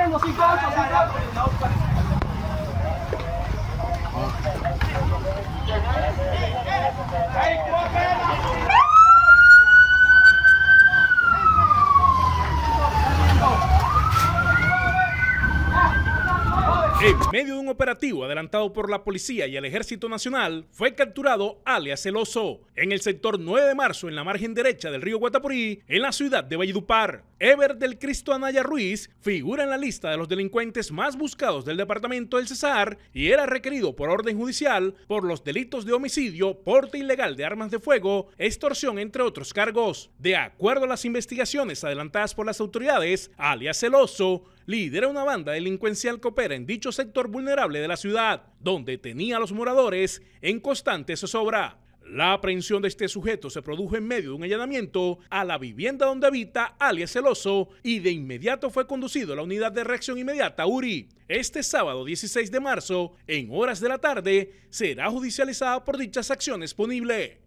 Bien, los 50, operativo adelantado por la policía y el Ejército Nacional, fue capturado alias El Oso en el sector 9 de marzo en la margen derecha del río Guatapurí, en la ciudad de Valledupar. Ever del Cristo Anaya Ruiz figura en la lista de los delincuentes más buscados del departamento del Cesar y era requerido por orden judicial por los delitos de homicidio, porte ilegal de armas de fuego, extorsión, entre otros cargos. De acuerdo a las investigaciones adelantadas por las autoridades, alias Celoso lidera una banda delincuencial que opera en dicho sector vulnerable de la ciudad, donde tenía a los moradores en constante zozobra. La aprehensión de este sujeto se produjo en medio de un allanamiento a la vivienda donde habita alias Celoso y de inmediato fue conducido a la unidad de reacción inmediata URI. Este sábado 16 de marzo, en horas de la tarde, será judicializada por dichas acciones punibles.